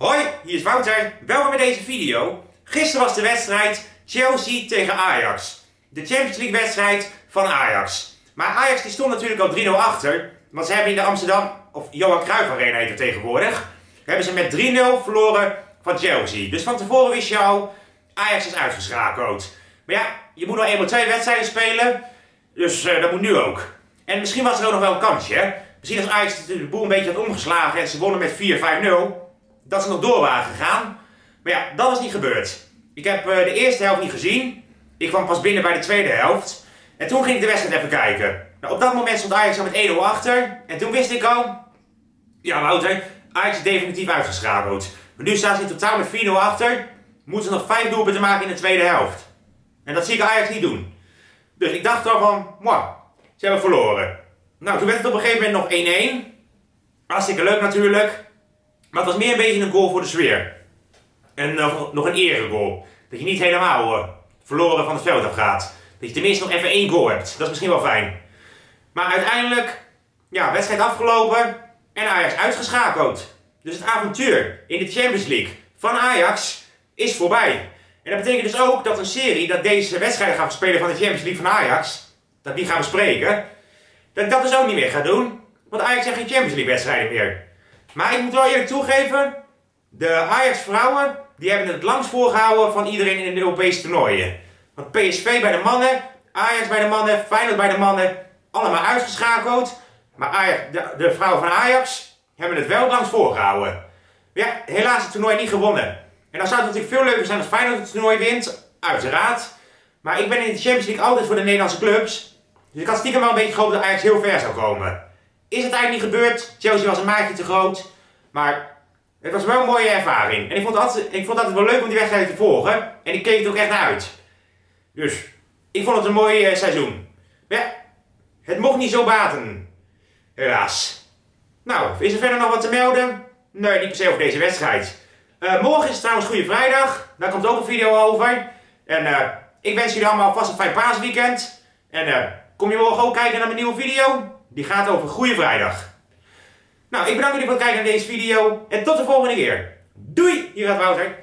Hoi, hier is Wouter. Welkom bij deze video. Gisteren was de wedstrijd Chelsea tegen Ajax. De Champions League wedstrijd van Ajax. Maar Ajax die stond natuurlijk al 3-0 achter. Want ze hebben in de Amsterdam, of Johan Cruijff Arena heet het tegenwoordig, hebben ze met 3-0 verloren van Chelsea. Dus van tevoren wist je al, Ajax is uitgeschakeld. Maar ja, je moet nog eenmaal twee wedstrijden spelen. Dus uh, dat moet nu ook. En misschien was er ook nog wel een kansje. Misschien als Ajax de boel een beetje had omgeslagen en ze wonnen met 4-5-0 dat ze nog door waren gegaan. Maar ja, dat is niet gebeurd. Ik heb uh, de eerste helft niet gezien. Ik kwam pas binnen bij de tweede helft. En toen ging ik de wedstrijd even kijken. Nou, op dat moment stond Ajax al met 1-0 achter. En toen wist ik al... Ja, Wouter, Ajax is definitief uitgeschakeld. Maar nu staan ze in totaal met 4-0 achter. Moeten ze nog 5 doelpunten maken in de tweede helft. En dat zie ik Ajax niet doen. Dus ik dacht al van... Ze hebben verloren. Nou, toen werd het op een gegeven moment nog 1-1. Hartstikke leuk natuurlijk. Maar het was meer een beetje een goal voor de sfeer. En nog, nog een eregoal. Dat je niet helemaal uh, verloren van het veld af gaat. Dat je tenminste nog even één goal hebt. Dat is misschien wel fijn. Maar uiteindelijk, ja, wedstrijd afgelopen en Ajax uitgeschakeld. Dus het avontuur in de Champions League van Ajax is voorbij. En dat betekent dus ook dat een serie dat deze wedstrijden gaat spelen van de Champions League van Ajax, dat die gaan bespreken, dat ik dat dus ook niet meer ga doen. Want Ajax heeft geen Champions League wedstrijden meer. Maar ik moet wel eerlijk toegeven, de Ajax vrouwen, die hebben het langst voorgehouden van iedereen in de Europese toernooien. Want PSV bij de mannen, Ajax bij de mannen, Feyenoord bij de mannen, allemaal uitgeschakeld. Maar Ajax, de, de vrouwen van Ajax hebben het wel langs voorgehouden. Ja, helaas het toernooi niet gewonnen. En dan zou het natuurlijk veel leuker zijn als Feyenoord het toernooi wint, uiteraard. Maar ik ben in de Champions League altijd voor de Nederlandse clubs. Dus ik had stiekem wel een beetje gehoopt dat Ajax heel ver zou komen. Is het eigenlijk niet gebeurd. Chelsea was een maatje te groot. Maar het was wel een mooie ervaring. En ik vond altijd, ik vond het wel leuk om die wedstrijd te volgen. En ik keek er ook echt naar uit. Dus ik vond het een mooi uh, seizoen. Maar ja, het mocht niet zo baten. Helaas. Nou, is er verder nog wat te melden? Nee, niet per se over deze wedstrijd. Uh, morgen is het trouwens Goede Vrijdag. Daar komt ook een video over. En uh, ik wens jullie allemaal vast een fijn paasweekend. En kom je morgen ook kijken naar mijn nieuwe video? Die gaat over Goede Vrijdag. Nou, ik bedank jullie voor het kijken naar deze video. En tot de volgende keer. Doei! Hier gaat Wouter.